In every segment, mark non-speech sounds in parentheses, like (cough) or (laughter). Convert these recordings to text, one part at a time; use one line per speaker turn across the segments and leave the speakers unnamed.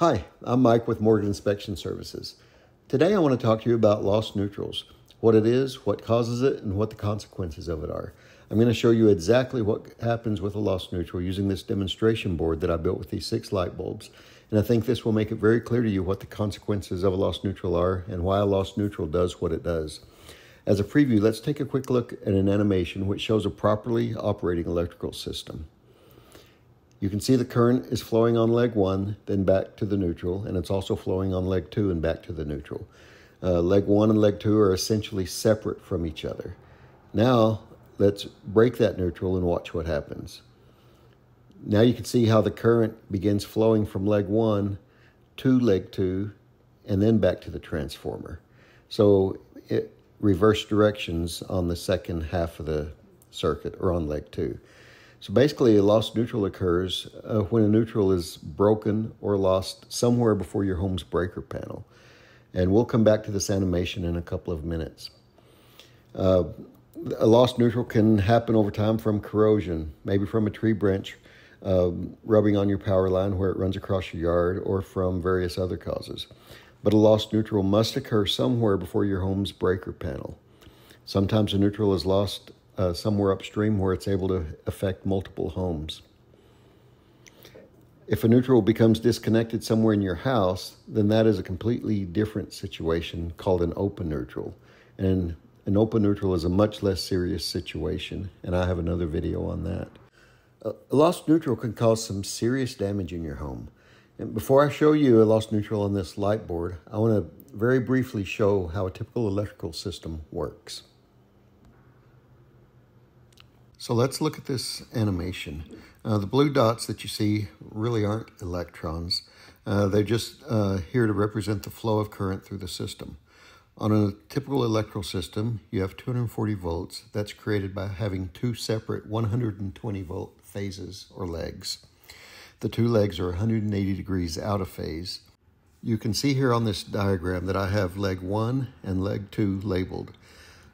Hi, I'm Mike with Morgan Inspection Services. Today I want to talk to you about lost neutrals, what it is, what causes it, and what the consequences of it are. I'm going to show you exactly what happens with a lost neutral using this demonstration board that I built with these six light bulbs. And I think this will make it very clear to you what the consequences of a lost neutral are and why a lost neutral does what it does. As a preview, let's take a quick look at an animation which shows a properly operating electrical system. You can see the current is flowing on leg one, then back to the neutral, and it's also flowing on leg two and back to the neutral. Uh, leg one and leg two are essentially separate from each other. Now, let's break that neutral and watch what happens. Now you can see how the current begins flowing from leg one to leg two and then back to the transformer. So it reverse directions on the second half of the circuit or on leg two. So basically, a lost neutral occurs uh, when a neutral is broken or lost somewhere before your home's breaker panel. And we'll come back to this animation in a couple of minutes. Uh, a lost neutral can happen over time from corrosion, maybe from a tree branch um, rubbing on your power line where it runs across your yard, or from various other causes. But a lost neutral must occur somewhere before your home's breaker panel. Sometimes a neutral is lost uh, somewhere upstream where it's able to affect multiple homes. If a neutral becomes disconnected somewhere in your house, then that is a completely different situation called an open neutral. And an open neutral is a much less serious situation, and I have another video on that. A lost neutral can cause some serious damage in your home. And before I show you a lost neutral on this light board, I want to very briefly show how a typical electrical system works. So let's look at this animation. Uh, the blue dots that you see really aren't electrons. Uh, they're just uh, here to represent the flow of current through the system. On a typical electrical system, you have 240 volts. That's created by having two separate 120 volt phases or legs. The two legs are 180 degrees out of phase. You can see here on this diagram that I have leg 1 and leg 2 labeled.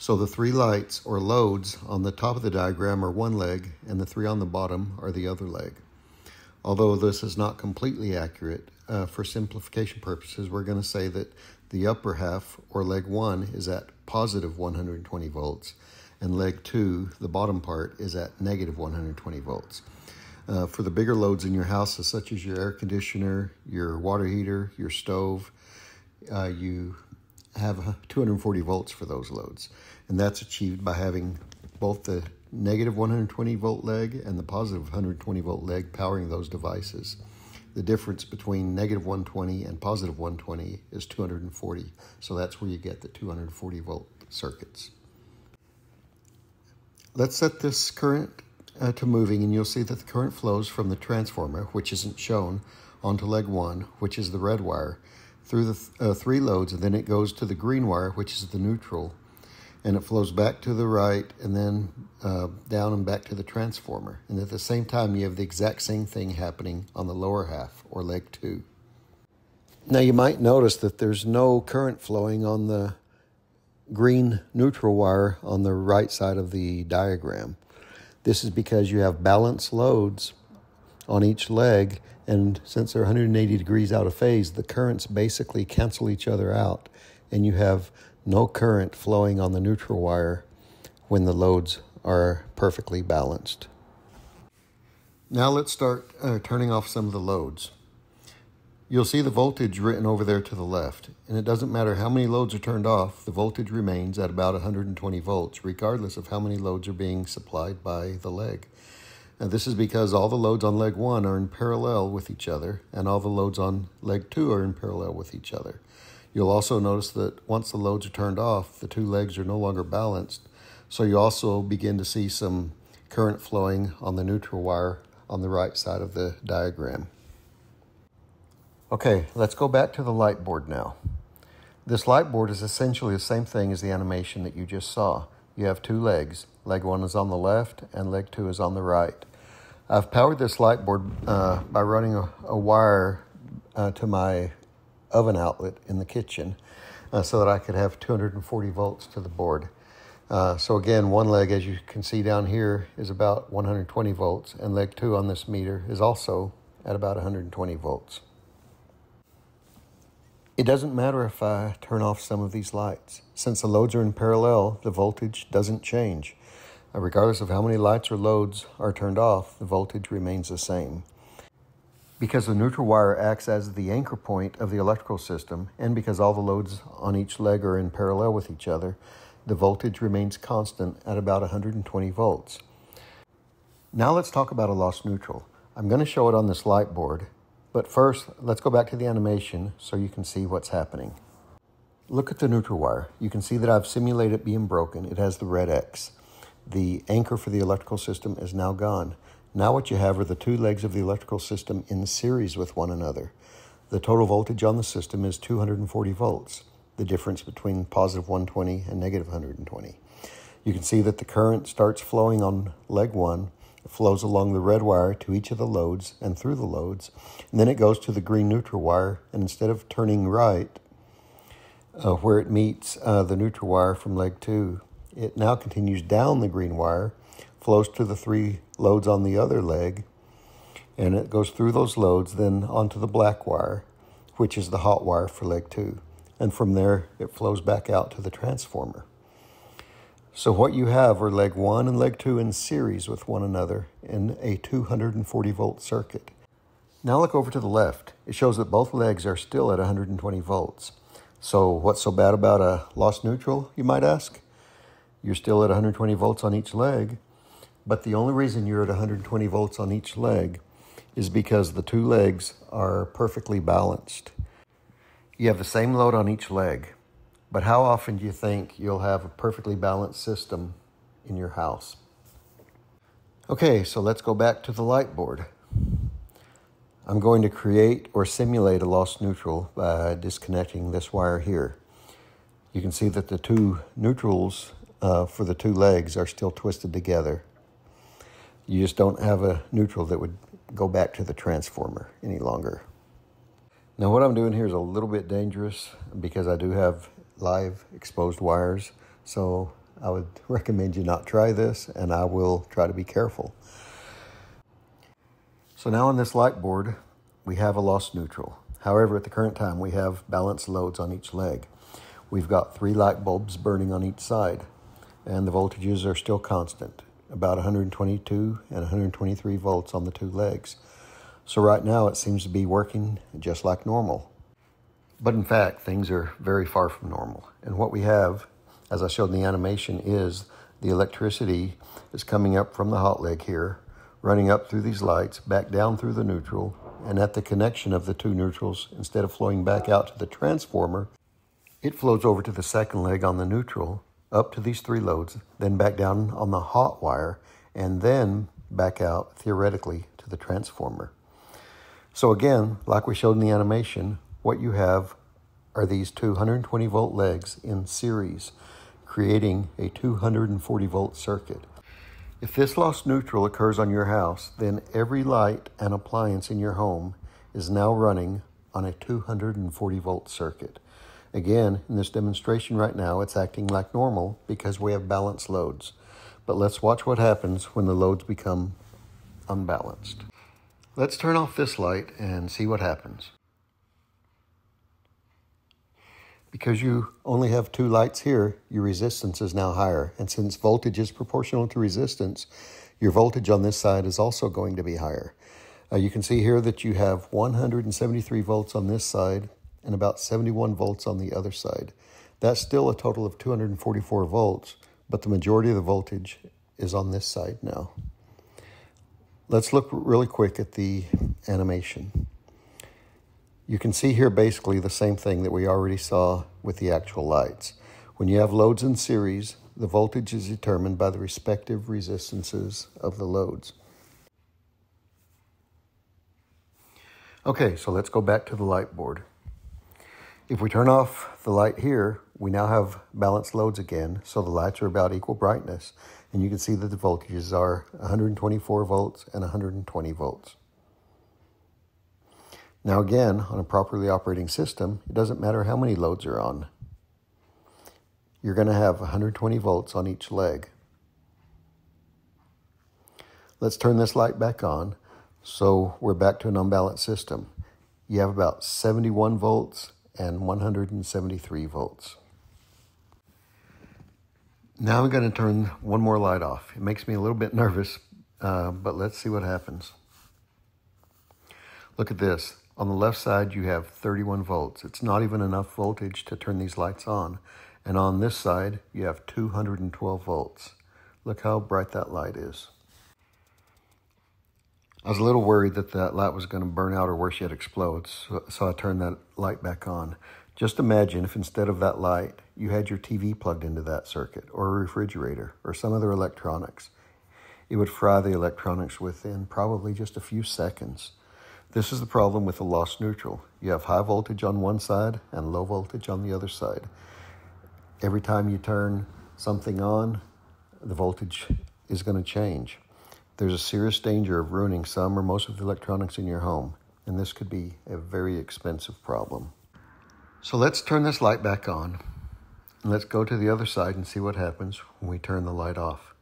So the three lights or loads on the top of the diagram are one leg and the three on the bottom are the other leg. Although this is not completely accurate, uh, for simplification purposes, we're going to say that the upper half or leg one is at positive 120 volts and leg two, the bottom part, is at negative 120 volts. Uh, for the bigger loads in your house, such as your air conditioner, your water heater, your stove, uh, you have 240 volts for those loads. And that's achieved by having both the negative 120 volt leg and the positive 120 volt leg powering those devices. The difference between negative 120 and positive 120 is 240. So that's where you get the 240 volt circuits. Let's set this current uh, to moving and you'll see that the current flows from the transformer, which isn't shown, onto leg one, which is the red wire, through the th uh, three loads, and then it goes to the green wire, which is the neutral, and it flows back to the right and then uh, down and back to the transformer. And at the same time, you have the exact same thing happening on the lower half, or leg two. Now you might notice that there's no current flowing on the green neutral wire on the right side of the diagram. This is because you have balanced loads on each leg and since they're 180 degrees out of phase, the currents basically cancel each other out, and you have no current flowing on the neutral wire when the loads are perfectly balanced. Now let's start uh, turning off some of the loads. You'll see the voltage written over there to the left, and it doesn't matter how many loads are turned off, the voltage remains at about 120 volts, regardless of how many loads are being supplied by the leg. And this is because all the loads on leg one are in parallel with each other, and all the loads on leg two are in parallel with each other. You'll also notice that once the loads are turned off, the two legs are no longer balanced. So you also begin to see some current flowing on the neutral wire on the right side of the diagram. Okay, let's go back to the light board now. This light board is essentially the same thing as the animation that you just saw. You have two legs. Leg one is on the left and leg two is on the right. I've powered this light board uh, by running a, a wire uh, to my oven outlet in the kitchen uh, so that I could have 240 volts to the board. Uh, so again, one leg, as you can see down here, is about 120 volts, and leg two on this meter is also at about 120 volts. It doesn't matter if I turn off some of these lights. Since the loads are in parallel, the voltage doesn't change. Uh, regardless of how many lights or loads are turned off, the voltage remains the same. Because the neutral wire acts as the anchor point of the electrical system, and because all the loads on each leg are in parallel with each other, the voltage remains constant at about 120 volts. Now let's talk about a lost neutral. I'm going to show it on this light board, but first, let's go back to the animation so you can see what's happening. Look at the neutral wire. You can see that I've simulated it being broken. It has the red X. The anchor for the electrical system is now gone. Now what you have are the two legs of the electrical system in series with one another. The total voltage on the system is 240 volts, the difference between positive 120 and negative 120. You can see that the current starts flowing on leg one flows along the red wire to each of the loads and through the loads. And then it goes to the green neutral wire. And instead of turning right uh, where it meets uh, the neutral wire from leg two, it now continues down the green wire, flows to the three loads on the other leg, and it goes through those loads, then onto the black wire, which is the hot wire for leg two. And from there, it flows back out to the transformer. So what you have are leg 1 and leg 2 in series with one another in a 240 volt circuit. Now look over to the left. It shows that both legs are still at 120 volts. So what's so bad about a lost neutral, you might ask? You're still at 120 volts on each leg, but the only reason you're at 120 volts on each leg is because the two legs are perfectly balanced. You have the same load on each leg, but how often do you think you'll have a perfectly balanced system in your house? Okay, so let's go back to the light board. I'm going to create or simulate a lost neutral by disconnecting this wire here. You can see that the two neutrals uh, for the two legs are still twisted together. You just don't have a neutral that would go back to the transformer any longer. Now what I'm doing here is a little bit dangerous because I do have live exposed wires. So I would (laughs) recommend you not try this and I will try to be careful. So now on this light board, we have a lost neutral. However, at the current time, we have balanced loads on each leg. We've got three light bulbs burning on each side, and the voltages are still constant, about 122 and 123 volts on the two legs. So right now, it seems to be working just like normal. But in fact, things are very far from normal. And what we have, as I showed in the animation, is the electricity is coming up from the hot leg here, running up through these lights, back down through the neutral, and at the connection of the two neutrals, instead of flowing back out to the transformer, it flows over to the second leg on the neutral, up to these three loads, then back down on the hot wire, and then back out, theoretically, to the transformer. So again, like we showed in the animation, what you have are these 220 volt legs in series, creating a 240 volt circuit. If this lost neutral occurs on your house, then every light and appliance in your home is now running on a 240 volt circuit. Again, in this demonstration right now, it's acting like normal because we have balanced loads. But let's watch what happens when the loads become unbalanced. Let's turn off this light and see what happens. Because you only have two lights here, your resistance is now higher. And since voltage is proportional to resistance, your voltage on this side is also going to be higher. Uh, you can see here that you have 173 volts on this side and about 71 volts on the other side. That's still a total of 244 volts, but the majority of the voltage is on this side now. Let's look really quick at the animation. You can see here basically the same thing that we already saw with the actual lights. When you have loads in series, the voltage is determined by the respective resistances of the loads. Okay, so let's go back to the light board. If we turn off the light here, we now have balanced loads again, so the lights are about equal brightness, and you can see that the voltages are 124 volts and 120 volts. Now again, on a properly operating system, it doesn't matter how many loads are on. You're going to have 120 volts on each leg. Let's turn this light back on so we're back to an unbalanced system. You have about 71 volts and 173 volts. Now I'm going to turn one more light off. It makes me a little bit nervous, uh, but let's see what happens. Look at this. On the left side, you have 31 volts. It's not even enough voltage to turn these lights on. And on this side, you have 212 volts. Look how bright that light is. I was a little worried that that light was going to burn out or worse yet explode, so, so I turned that light back on. Just imagine if instead of that light, you had your TV plugged into that circuit, or a refrigerator, or some other electronics. It would fry the electronics within probably just a few seconds. This is the problem with the lost neutral. You have high voltage on one side and low voltage on the other side. Every time you turn something on, the voltage is going to change. There's a serious danger of ruining some or most of the electronics in your home, and this could be a very expensive problem. So let's turn this light back on, and let's go to the other side and see what happens when we turn the light off.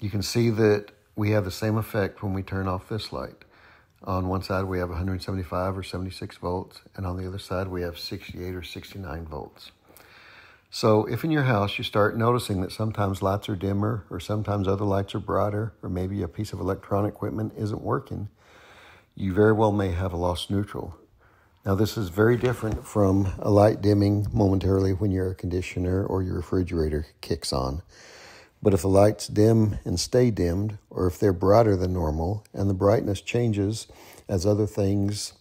You can see that we have the same effect when we turn off this light. On one side, we have 175 or 76 volts, and on the other side, we have 68 or 69 volts. So if in your house you start noticing that sometimes lights are dimmer, or sometimes other lights are brighter, or maybe a piece of electronic equipment isn't working, you very well may have a lost neutral. Now, this is very different from a light dimming momentarily when your air conditioner or your refrigerator kicks on. But if the lights dim and stay dimmed, or if they're brighter than normal and the brightness changes as other things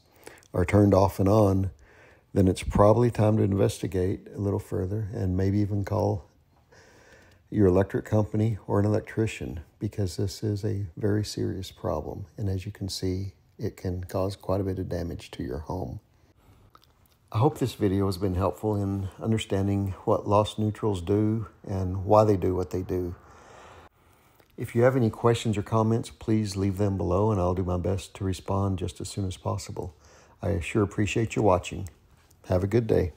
are turned off and on, then it's probably time to investigate a little further and maybe even call your electric company or an electrician because this is a very serious problem. And as you can see, it can cause quite a bit of damage to your home. I hope this video has been helpful in understanding what lost neutrals do and why they do what they do. If you have any questions or comments, please leave them below and I'll do my best to respond just as soon as possible. I sure appreciate you watching. Have a good day.